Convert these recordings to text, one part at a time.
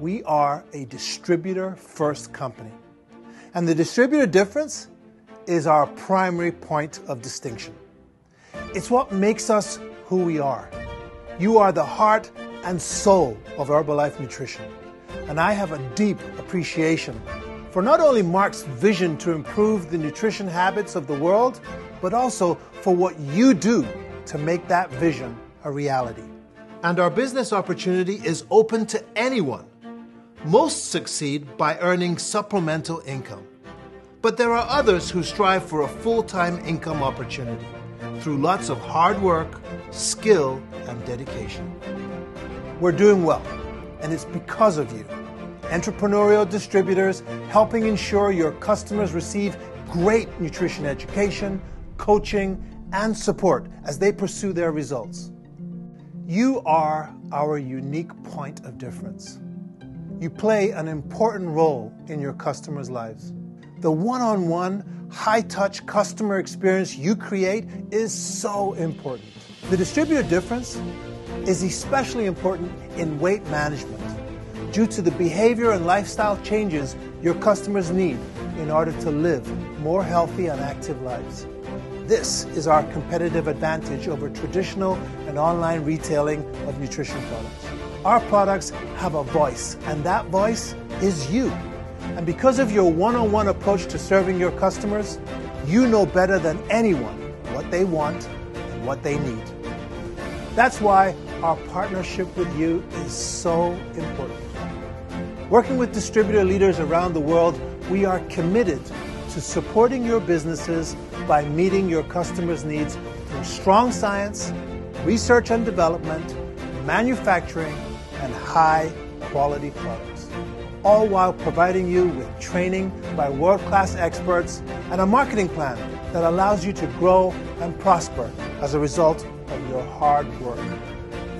we are a distributor first company. And the distributor difference is our primary point of distinction. It's what makes us who we are. You are the heart and soul of Herbalife Nutrition. And I have a deep appreciation for not only Mark's vision to improve the nutrition habits of the world, but also for what you do to make that vision a reality. And our business opportunity is open to anyone. Most succeed by earning supplemental income. But there are others who strive for a full time income opportunity through lots of hard work, skill, and dedication. We're doing well, and it's because of you. Entrepreneurial distributors helping ensure your customers receive great nutrition education, coaching, and support as they pursue their results. You are our unique point of difference. You play an important role in your customers' lives. The one on one, high touch customer experience you create is so important. The distributor difference is especially important in weight management due to the behavior and lifestyle changes your customers need in order to live more healthy and active lives. This is our competitive advantage over traditional and online retailing of nutrition products. Our products have a voice, and that voice is you. And because of your one on one approach to serving your customers, you know better than anyone what they want and what they need. That's why our partnership with you is so important. Working with distributor leaders around the world, we are committed to supporting your businesses by meeting your customers' needs through strong science, research and development, manufacturing, and high quality products all while providing you with training by world class experts and a marketing plan that allows you to grow and prosper as a result of your hard work.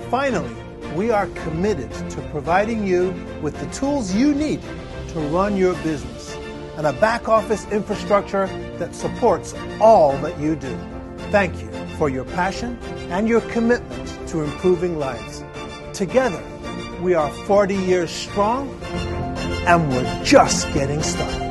Finally, we are committed to providing you with the tools you need to run your business and a back office infrastructure that supports all that you do. Thank you for your passion and your commitment to improving lives. Together, we are 40 years strong and we're just getting started.